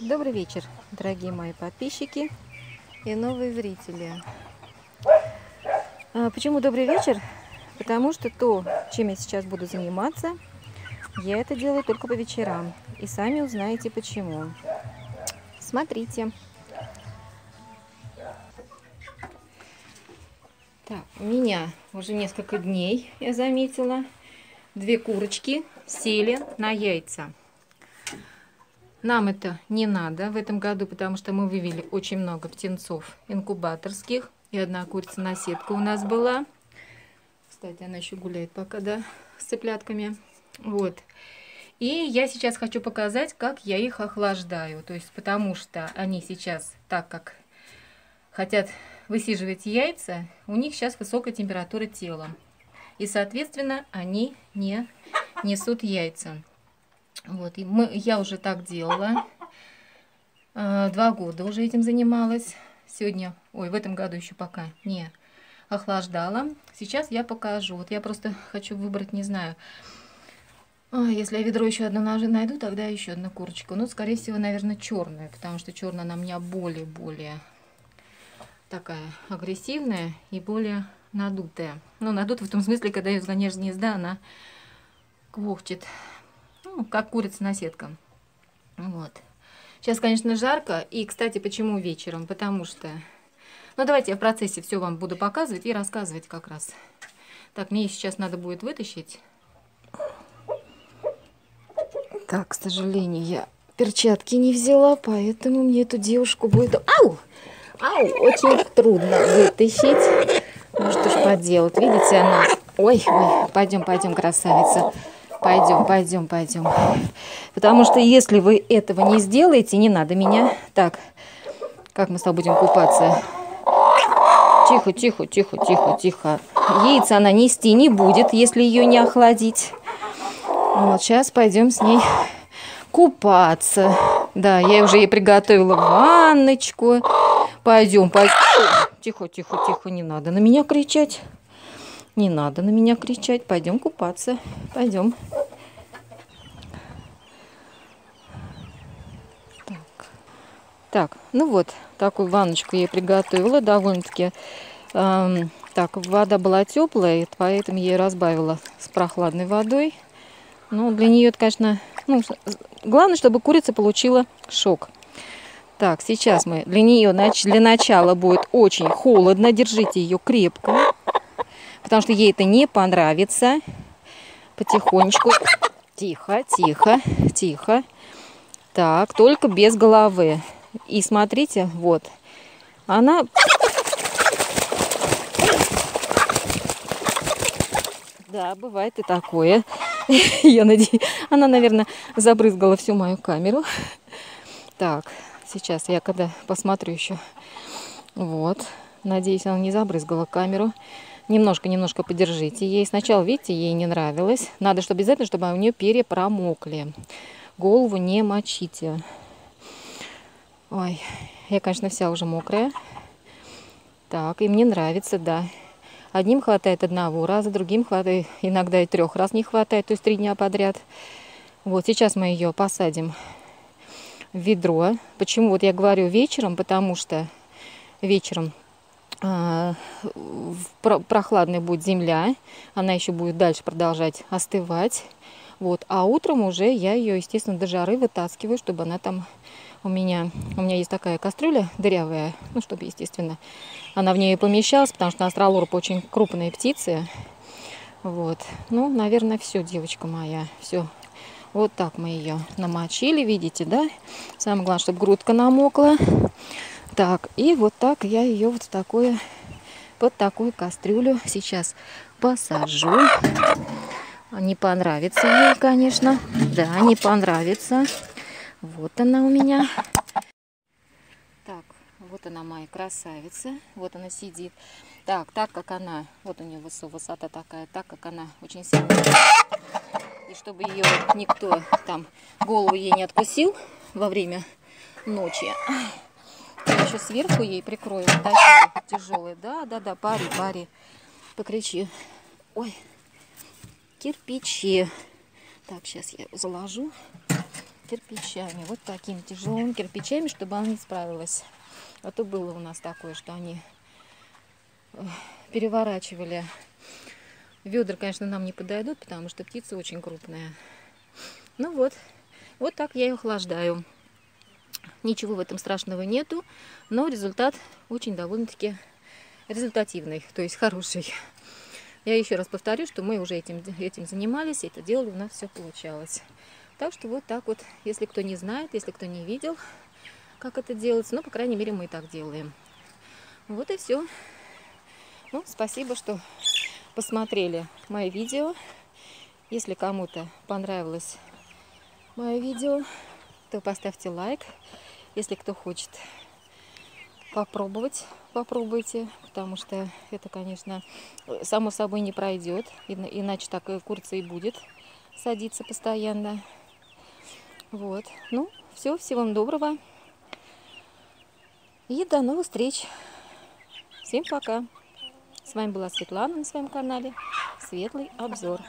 Добрый вечер, дорогие мои подписчики и новые зрители. А, почему добрый вечер? Потому что то, чем я сейчас буду заниматься, я это делаю только по вечерам. И сами узнаете почему. Смотрите. Так, у меня уже несколько дней, я заметила, две курочки сели на яйца. Нам это не надо в этом году, потому что мы вывели очень много птенцов инкубаторских. И одна курица на сетку у нас была. Кстати, она еще гуляет пока, да, с цыплятками. Вот. И я сейчас хочу показать, как я их охлаждаю. То есть, потому что они сейчас, так как хотят высиживать яйца, у них сейчас высокая температура тела. И, соответственно, они не несут яйца. Вот, и мы, я уже так делала. А, два года уже этим занималась. Сегодня, ой, в этом году еще пока не охлаждала. Сейчас я покажу. Вот я просто хочу выбрать, не знаю, а, если я ведро еще одно найду, тогда еще одну курочку. Ну, скорее всего, наверное, черная, потому что черная она у меня более-более такая агрессивная и более надутая. Ну, надутая в том смысле, когда ее сгоняешь с гнезда, она квохчет ну, как курица на сетка. Вот. Сейчас, конечно, жарко. И, кстати, почему вечером? Потому что... Ну, давайте я в процессе все вам буду показывать и рассказывать как раз. Так, мне сейчас надо будет вытащить. Так, к сожалению, я перчатки не взяла, поэтому мне эту девушку будет... Ау! Ау! Очень трудно вытащить. Ну, что ж поделать. Видите, она... Ой, ой, пойдем, пойдем, красавица. Пойдем, пойдем, пойдем. Потому что если вы этого не сделаете, не надо меня. Так, как мы с тобой будем купаться? Тихо, тихо, тихо, тихо, тихо. Яйца она нести не будет, если ее не охладить. Вот, сейчас пойдем с ней купаться. Да, я уже ей приготовила ванночку. Пойдем, пойдем. Тихо, тихо, тихо, не надо на меня кричать. Не надо на меня кричать. Пойдем купаться. Пойдем. Так. так, ну вот, такую ванночку я приготовила. Довольно-таки эм, так, вода была теплая, поэтому я ее разбавила с прохладной водой. Ну, для нее это, конечно, ну, главное, чтобы курица получила шок. Так, сейчас мы для нее для начала будет очень холодно. Держите ее крепко потому что ей это не понравится. Потихонечку. Тихо, тихо, тихо. Так, только без головы. И смотрите, вот. Она... Да, бывает и такое. Я надеюсь, она, наверное, забрызгала всю мою камеру. Так, сейчас я когда посмотрю еще. Вот. Надеюсь, она не забрызгала камеру немножко-немножко подержите ей. Сначала, видите, ей не нравилось. Надо, чтобы обязательно, чтобы у нее перья промокли. Голову не мочите. Ой, я, конечно, вся уже мокрая. Так, и мне нравится, да. Одним хватает одного раза, другим хватает, иногда и трех раз не хватает, то есть три дня подряд. Вот, сейчас мы ее посадим в ведро. Почему вот я говорю вечером? Потому что вечером прохладной будет земля, она еще будет дальше продолжать остывать. Вот. А утром уже я ее, естественно, до жары вытаскиваю, чтобы она там у меня... У меня есть такая кастрюля дырявая, ну, чтобы, естественно, она в нее помещалась, потому что астролорп очень крупные птицы. Вот. Ну, наверное, все, девочка моя, все. Вот так мы ее намочили, видите, да? Самое главное, чтобы грудка намокла. Так, и вот так я ее вот в такое, под такую кастрюлю сейчас посажу. Не понравится ей, конечно. Да, не понравится. Вот она у меня. Так, вот она моя красавица. Вот она сидит. Так, так как она, вот у нее высота такая, так как она очень сильно... И чтобы ее никто там голову ей не откусил во время ночи, еще сверху ей прикрою. Такие тяжелые. Да, да, да, пари, пари. Покричи. Ой, кирпичи. Так, сейчас я заложу. кирпичами. Вот такими тяжелыми кирпичами, чтобы она не справилась. А то было у нас такое, что они э, переворачивали. Ведра, конечно, нам не подойдут, потому что птица очень крупная. Ну вот, вот так я ее охлаждаю. Ничего в этом страшного нету, но результат очень довольно-таки результативный, то есть хороший. Я еще раз повторю, что мы уже этим, этим занимались, это делали, у нас все получалось. Так что вот так вот, если кто не знает, если кто не видел, как это делается, ну, по крайней мере, мы и так делаем. Вот и все. Ну, спасибо, что посмотрели мое видео. Если кому-то понравилось мое видео, то поставьте лайк. Если кто хочет попробовать, попробуйте, потому что это, конечно, само собой не пройдет, иначе так курица и будет садиться постоянно. Вот. Ну, все, всего вам доброго. И до новых встреч. Всем пока. С вами была Светлана на своем канале. Светлый обзор.